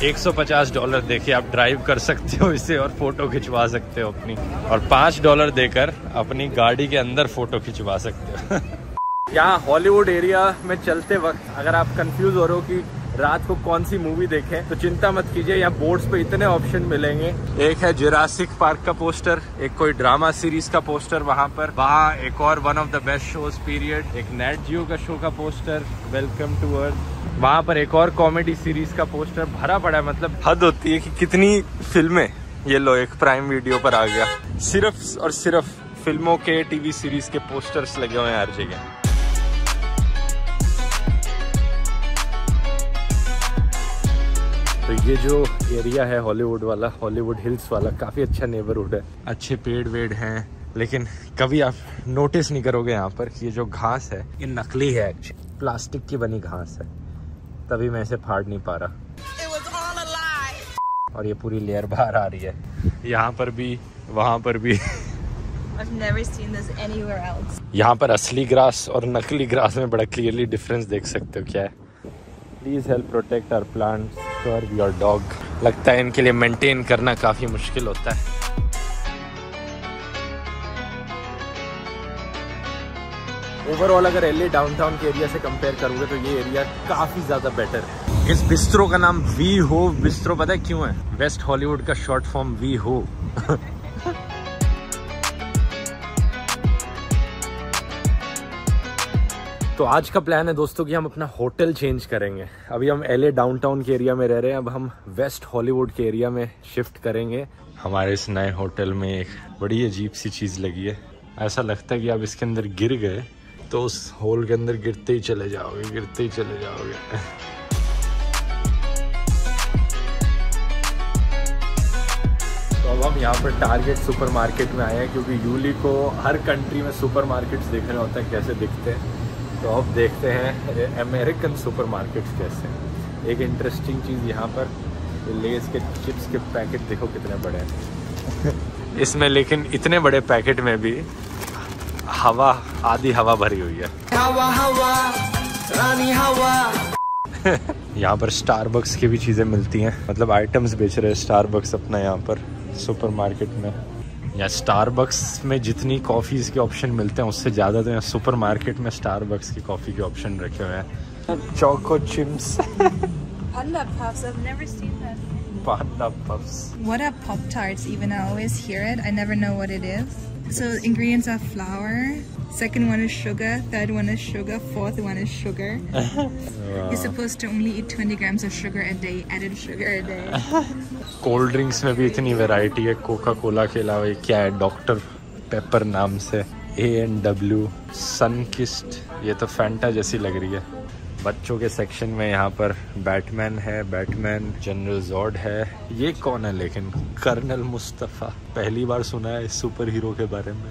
150 dollar देके आप drive कर सकते हो इसे और फ़ोटो खिंचवा सकते हो अपनी। और पाँच डॉलर देकर अपनी गाड़ी के अंदर फ़ोटो खिंचवा सकते हो। यहाँ हॉलीवुड एरिया में चलते वक्त अगर आप कंफ्यूज हो रहे हो कि रात को कौन सी मूवी देखें? तो चिंता मत कीजिए, यहाँ बोर्ड्स पे इतने ऑप्शन मिलेंगे। एक है जुरासिक पार्क का पोस्टर एक कोई ड्रामा सीरीज़ का पोस्टर वहाँ पर। वहाँ एक और one of the best shows period एक नेट जियो का शो का पोस्टर वेलकम टू अर्थ वहाँ पर एक और कॉमेडी सीरीज़ का पोस्टर भरा पड़ा है मतलब हद होती है कि कितनी फ़िल्में ये लो, एक प्राइम वीडियो पर आ गया। सिर्फ़ और सिर्फ़ फ़िल्मों के टीवी सीरीज़ के पोस्टर्स लगे हुए हैं, हर जगह। तो ये जो एरिया है हॉलीवुड वाला हॉलीवुड हिल्स वाला काफ़ी अच्छा नेबरहुड है। अच्छे पेड़ वेड़ हैं लेकिन कभी आप नोटिस नहीं करोगे यहाँ पर कि ये जो घास है ये नकली है एक्चुअली प्लास्टिक की बनी घास है। तभी मैं इसे फाड़ नहीं पा रहा। और ये पूरी लेयर बाहर आ रही है। यहाँ पर भी वहाँ पर भी। यहाँ पर असली ग्रास और नकली ग्रास में बड़ा क्लियरली डिफरेंस देख सकते हो क्या है। Please help protect our planet curb your dog लगता है इनके लिए मेंटेन करना काफ़ी मुश्किल होता है। ओवरऑल अगर एलए डाउनटाउन के एरिया से कंपेयर करोगे तो ये एरिया काफ़ी ज़्यादा बेटर है। इस बिस्ट्रो का नाम वी हो बिस्ट्रो पता है क्यों है? वेस्ट हॉलीवुड का शॉर्ट फॉर्म वी हो तो आज का प्लान है दोस्तों कि हम अपना होटल चेंज करेंगे। अभी हम एलए डाउनटाउन के एरिया में रह रहे हैं अब हम वेस्ट हॉलीवुड के एरिया में शिफ्ट करेंगे। हमारे इस नए होटल में एक बड़ी अजीब सी चीज़ लगी है। ऐसा लगता है कि आप इसके अंदर गिर गए तो उस होल के अंदर गिरते ही चले जाओगे गिरते ही चले जाओगे। तो अब हम यहाँ पर टारगेट सुपरमार्केट में आए हैं क्योंकि यूली को हर कंट्री में सुपरमार्केट्स देखने होता है कैसे दिखते हैं। तो अब देखते हैं अमेरिकन सुपरमार्केट्स कैसे एक इंटरेस्टिंग चीज़ यहाँ पर लेस के चिप्स के पैकेट देखो कितने बड़े हैं। इसमें लेकिन इतने बड़े पैकेट में भी हवा आधी हवा भरी हुई है। हवा हवा रानी हवा। यहाँ पर स्टारबक्स की भी चीज़ें मिलती हैं। मतलब आइटम्स बेच रहे हैं स्टारबक्स अपना यहाँ पर सुपरमार्केट में। या स्टारबक्स में जितनी कॉफ़ीज़ के ऑप्शन मिलते हैं उससे ज़्यादा तो यहाँ सुपर मार्केट में स्टारबक्स की कॉफ़ी के ऑप्शन रखे हुए हैं Choco Chimps Panda puffs. What are Pop Tarts even? I always hear it. I never know what it is. So ingredients are flour, second one is sugar, third one is sugar, fourth one is sugar. wow. You're supposed to only eat 20 grams of sugar a day, added sugar a day. Cold drinks में भी इतनी variety है Coca Cola के अलावा क्या है? Doctor paper नाम से। ए एन डब्ल्यू सन किस्ट ये तो फैंटा जैसी लग रही है। बच्चों के सेक्शन में यहाँ पर बैटमैन है बैटमैन जनरल जॉर्ड है। ये कौन है लेकिन? कर्नल मुस्तफ़ा पहली बार सुना है इस सुपर हीरो के बारे में।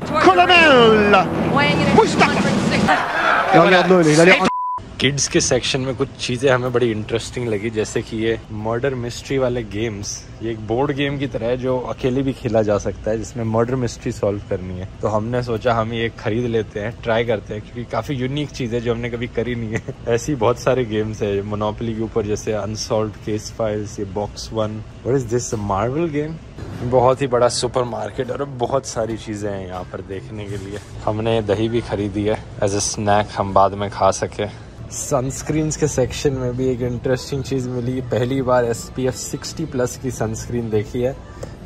किड्स के सेक्शन में कुछ चीज़ें हमें बड़ी इंटरेस्टिंग लगी, जैसे कि ये मर्डर मिस्ट्री वाले गेम्स ये एक बोर्ड गेम की तरह है जो अकेले भी खेला जा सकता है, जिसमें मर्डर मिस्ट्री सॉल्व करनी है। तो हमने सोचा हम ये खरीद लेते हैं ट्राई करते हैं, क्योंकि काफ़ी यूनिक चीज़ है जो हमने कभी करी नहीं है। ऐसी बहुत सारे गेम्स है मोनोपली के ऊपर, जैसे अनसॉल्व केस फाइल्स ये बॉक्स वन और इज़ दिस मार्वल गेम बहुत ही बड़ा सुपर मार्केट और बहुत सारी चीज़ें हैं यहाँ पर देखने के लिए। हमने दही भी खरीदी है एज ए स्नैक हम बाद में खा सके। सनस्क्रीन्स के सेक्शन में भी एक इंटरेस्टिंग चीज़ मिली। पहली बार S P F sixty plus की सनस्क्रीन देखी है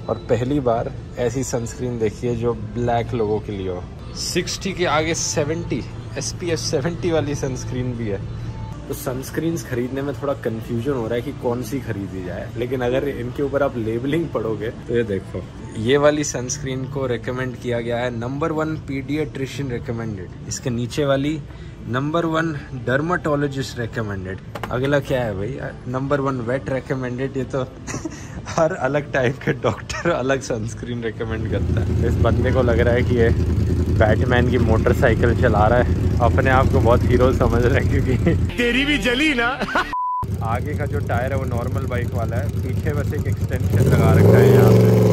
और पहली बार ऐसी सनस्क्रीन देखी है जो ब्लैक लोगों के लिए हो। सिक्सटी के आगे seventy S P F seventy वाली सनस्क्रीन भी है। तो सनस्क्रीन्स खरीदने में थोड़ा कंफ्यूजन हो रहा है कि कौन सी खरीदी जाए। लेकिन अगर इनके ऊपर आप लेबलिंग पढ़ोगे तो ये देखो। ये वाली सनस्क्रीन को रेकमेंड किया गया है। नंबर वन पीडियाट्रिशियन रिकमेंडेड इसके नीचे वाली नंबर वन डर्माटोलॉजिस्ट रेकमेंडेड अगला क्या है भाई? नंबर वन वेट रेकमेंडेड ये तो हर अलग टाइप के डॉक्टर अलग सनस्क्रीन रेकमेंड करता है। इस बंदे को लग रहा है कि ये बैटमैन की मोटरसाइकिल चला रहा है। अपने आप को बहुत हीरो समझ रहा है क्योंकि तेरी भी जली ना। आगे का जो टायर है वो नॉर्मल बाइक वाला है। पीछे बस एक एक्सटेंशन लगा रखा है यहाँ पे।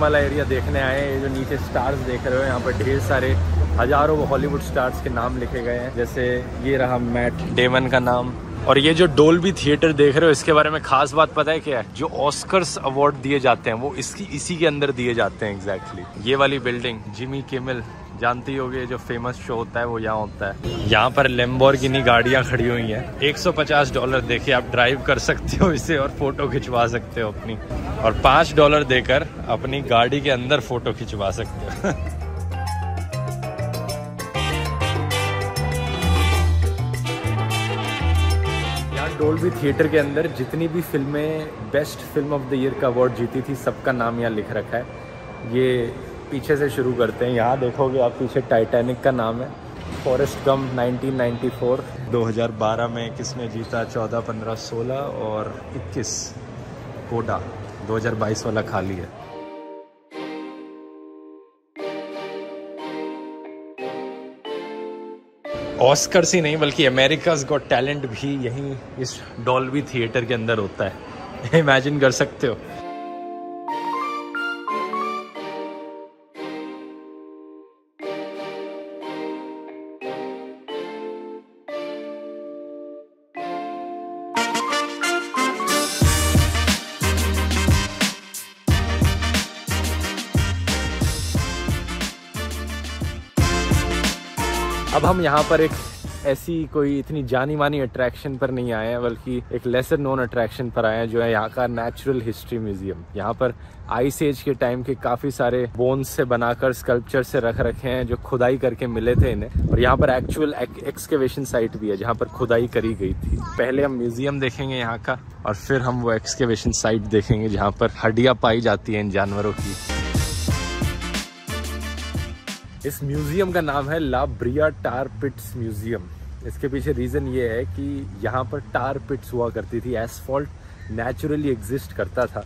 वाला एरिया देखने आए हैं, ये जो नीचे स्टार्स देख रहे हो, यहाँ पर ढेर सारे हज़ारों हॉलीवुड स्टार्स के नाम लिखे गए हैं। जैसे ये रहा मैट डेमन का नाम। और ये जो डोलबी थिएटर देख रहे हो, इसके बारे में खास बात पता है क्या है? जो ऑस्कर्स अवार्ड दिए जाते हैं, वो इसकी, इसी के अंदर दिए जाते हैं एग्जैक्टली exactly. ये वाली बिल्डिंग जिमी किमिल जानती होगी, जो फ़ेमस शो होता है, वो यहाँ होता है। यहाँ पर लेम्बोर्गिनी गाड़ियाँ खड़ी हुई हैं। 150 डॉलर देके आप ड्राइव कर सकते हो इसे और फ़ोटो खिंचवा सकते हो अपनी। और पाँच डॉलर देकर अपनी गाड़ी के अंदर फ़ोटो खिंचवा सकते हो। डोल्बी थिएटर के अंदर जितनी भी फ़िल्में best film of the year का अवार्ड जीती थी, सबका नाम यहाँ लिख रखा है। ये पीछे से शुरू करते हैं। यहाँ देखोगे आप पीछे टाइटैनिक का नाम है। फॉरेस्ट गम 1994 2012 में किसने जीता? 14 15 16 और 21 कोडा 2022 वाला खाली है। ऑस्कर्स ही नहीं, बल्कि अमेरिकाज गॉट टैलेंट भी यहीं इस डॉल्बी थिएटर के अंदर होता है। इमेजिन कर सकते हो। अब हम यहाँ पर एक ऐसी कोई इतनी जानी मानी अट्रैक्शन पर नहीं आए हैं, बल्कि एक लेसर नोन अट्रैक्शन पर आए हैं, जो है यहाँ का नेचुरल हिस्ट्री म्यूज़ियम यहाँ पर आइस एज के टाइम के काफ़ी सारे बोन्स से बनाकर स्कल्पचर से रख रखे हैं, जो खुदाई करके मिले थे इन्हें। और यहाँ पर एक्चुअल एक्सकेवेशन साइट भी है, जहाँ पर खुदाई करी गई थी। पहले हम म्यूज़ियम देखेंगे यहाँ का, और फिर हम वो एक्सकेवेशन साइट देखेंगे, जहाँ पर हड्डियाँ पाई जाती है इन जानवरों की। इस म्यूज़ियम का नाम है La Brea Tar Pits museum. इसके पीछे रीज़न ये है कि यहाँ पर टार पिट्स हुआ करती थी एसफॉल्ट नेचुरली एग्जिस्ट करता था।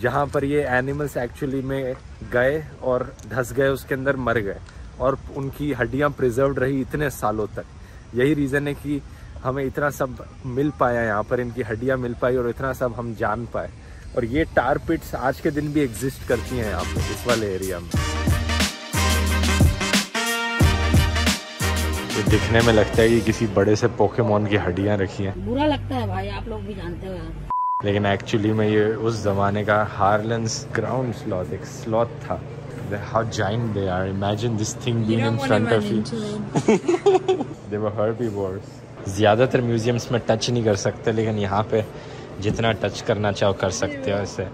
जहाँ पर ये एनिमल्स एक्चुअली में गए और धस गए, उसके अंदर मर गए और उनकी हड्डियाँ प्रिजर्व रही इतने सालों तक। यही रीज़न है कि हमें इतना सब मिल पाया यहाँ पर, इनकी हड्डियाँ मिल पाई और इतना सब हम जान पाए। और ये टार पिट्स आज के दिन भी एग्जिस्ट करती हैं यहाँ पर, इस वाले एरिया में। ये दिखने में लगता है कि किसी बड़े से पोकेमोन की हड्डियाँ रखी हैं। बुरा लगता है भाई आप लोग भी जानते हो लेकिन एक्चुअली में ये उस जमाने का हार्लेंस ग्राउंड स्लॉथ एक स्लॉथ था। How giant they are imagine this thing being in front of you. they were herbivores. ज़्यादातर म्यूजियम्स में टच नहीं कर सकते लेकिन यहाँ पे जितना टच करना चाहो कर सकते हो इसे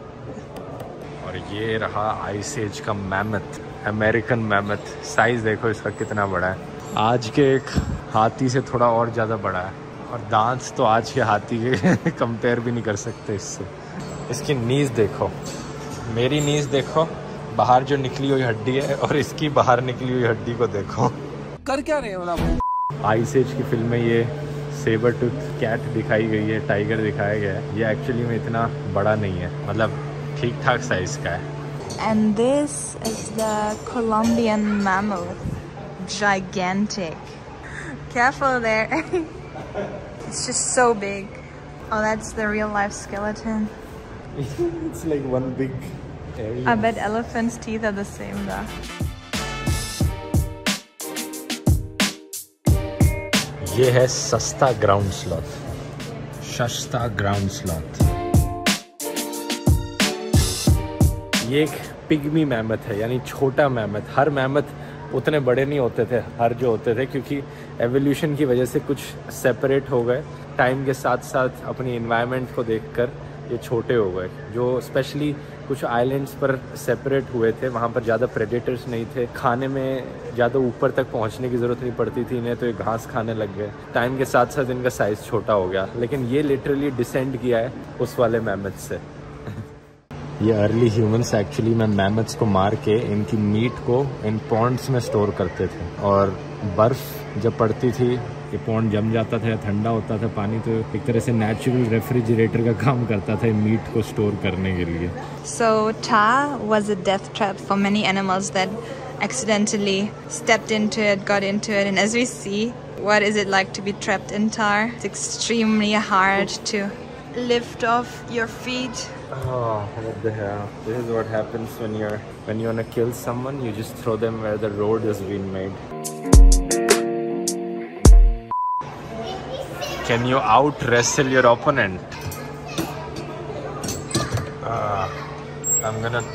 और ये रहा आइस एज का मैमथ अमेरिकन मैमथ साइज़ देखो इसका कितना बड़ा है। आज के एक हाथी से थोड़ा और ज़्यादा बड़ा है। और दांत तो आज के हाथी के कंपेयर भी नहीं कर सकते इससे। इसकी नीज देखो। मेरी नीज देखो। बाहर जो निकली हुई हड्डी है और इसकी बाहर निकली हुई हड्डी को देखो। कर क्या रहे हो आइस एज की फ़िल्म में ये सेबर टूथ कैट दिखाई गई है टाइगर दिखाया गया है। ये एक्चुअली में इतना बड़ा नहीं है। मतलब ठीक ठाक साइज़ का है। And this is the Colombian mammoth. Gigantic. Careful there. it's just so big. Oh, that's the real life skeleton. it's like one big area. I bet elephants' teeth are the same though. ये है सस्ता ground sloth सस्ता ground sloth ये एक pygmy mammoth है यानी छोटा mammoth हर mammoth उतने बड़े नहीं होते थे, हर जो होते थे, क्योंकि एवोल्यूशन की वजह से कुछ सेपरेट हो गए। टाइम के साथ साथ अपनी इन्वायरमेंट को देखकर ये छोटे हो गए, जो स्पेशली कुछ आइलैंड्स पर सेपरेट हुए थे, वहाँ पर ज़्यादा प्रेडेटर्स नहीं थे। खाने में ज़्यादा ऊपर तक पहुँचने की ज़रूरत नहीं पड़ती थी, इन्हें तो ये घास खाने लग गए। टाइम के साथ साथ इनका साइज़ छोटा हो गया, लेकिन ये लिटरली डिसेंड किया है उस वाले मैमथ से। ये अर्ली ह्यूमंस एक्चुअली में मैमथ्स को मार के इनकी मीट को इन पॉन्ड्स में स्टोर करते थे और बर्फ़ जब पड़ती थी ये पॉन्ड जम जाता था या ठंडा होता था पानी तो एक तरह से नेचुरल रेफ्रिजरेटर का काम करता था मीट को स्टोर करने के लिए So tar was a death trap for many animals that accidentally stepped into it, got into it, and as we see, what is it like to be trapped in tar? It's extremely hard to lift off your feet Oh, what the hell? This is what happens when you're when you wanna kill someone. You just throw them where the road has been made. Can you out wrestle your opponent? Uh, I'm gonna.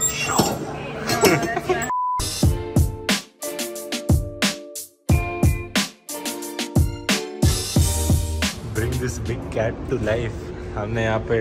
Bring this big cat to life. हमने यहाँ पे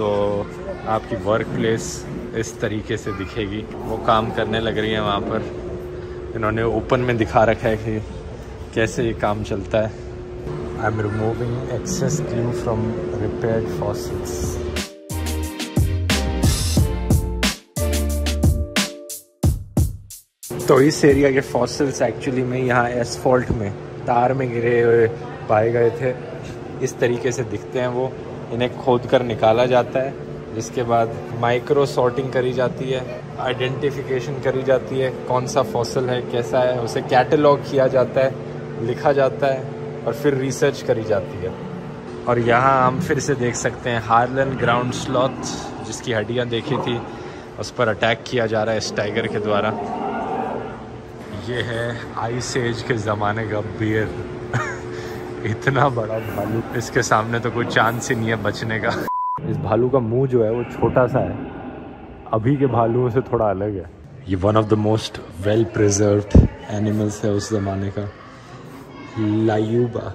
तो आपकी work place इस तरीके से दिखेगी। वो काम करने लग रही है वहाँ पर। इन्होंने ओपन में दिखा रखा है कि कैसे ये काम चलता है। I am removing excess glue from repaired fossils तो इस एरिया के फॉसिल्स एक्चुअली में, यहाँ एसफॉल्ट में, तार में गिरे हुए पाए गए थे। इस तरीके से दिखते हैं वो। इन्हें खोद कर निकाला जाता है। जिसके बाद माइक्रो सॉर्टिंग करी जाती है आइडेंटिफिकेशन करी जाती है, कौन सा फॉसल है, कैसा है, उसे कैटलॉग किया जाता है, लिखा जाता है और फिर रिसर्च करी जाती है। और यहाँ हम फिर से देख सकते हैं हार्लन ग्राउंड स्लॉथ जिसकी हड्डियाँ देखी थी, उस पर अटैक किया जा रहा है इस टाइगर के द्वारा। ये है आइस एज के ज़माने का बियर इतना बड़ा भालू। इसके सामने तो कोई चांस ही नहीं है बचने का। इस भालू का मुँह जो है वो छोटा सा है। अभी के भालुओं से थोड़ा अलग है। ये one of the most well preserve animals है उस ज़माने का। लायूबा।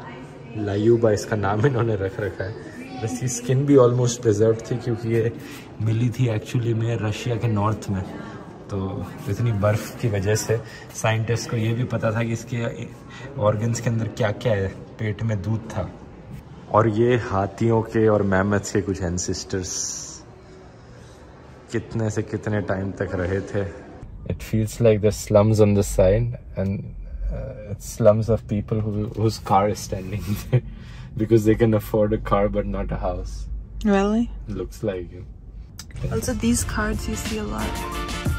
लायूबा इसका नाम इन्होंने रख रखा है। इसकी स्किन भी ऑलमोस्ट प्रिजर्व थी क्योंकि ये मिली थी एक्चुअली में रशिया के नॉर्थ में। तो इतनी बर्फ़ की वजह से साइंटिस्ट को ये भी पता था कि इसके ऑर्गन्स के अंदर क्या क्या है पेट में दूध था और ये हाथियों के और मैमथ्स के कुछ एंसिस्टर्स कितने से कितने टाइम तक रहे थे it feels like the slums on the side and it's slums of people who, whose car is standing there because they can afford a car but not a house Really? looks like it Also, these cards you see a lot.